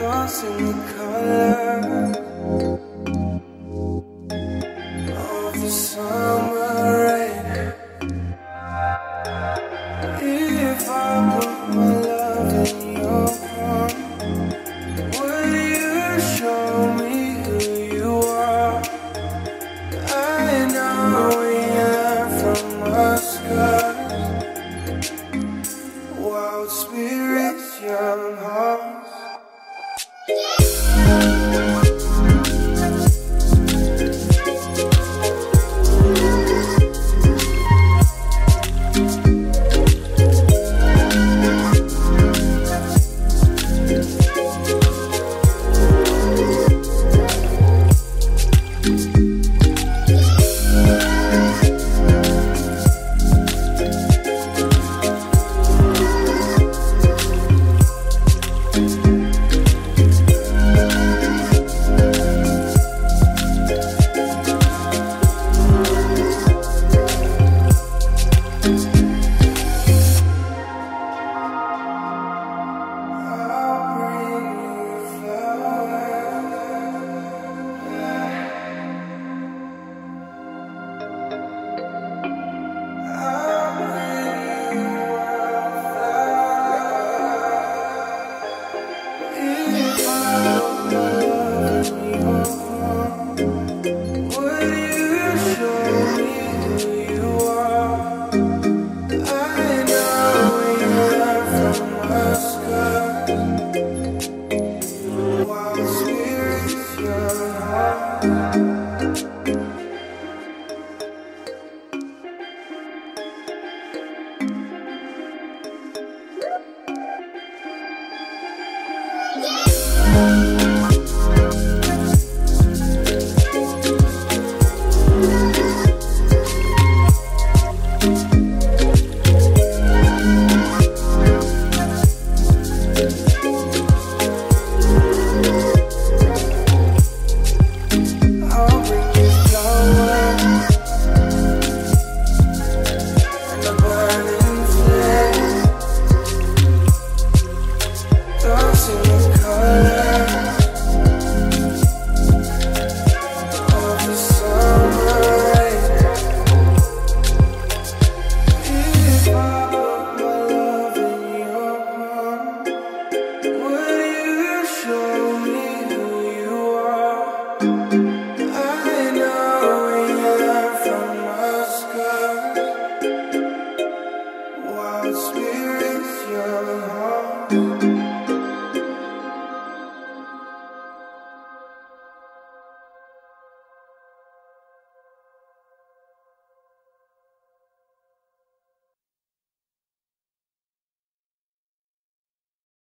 Crossing the color of the summer rain. If I put my love in your would you show me? spirits, young hearts. Música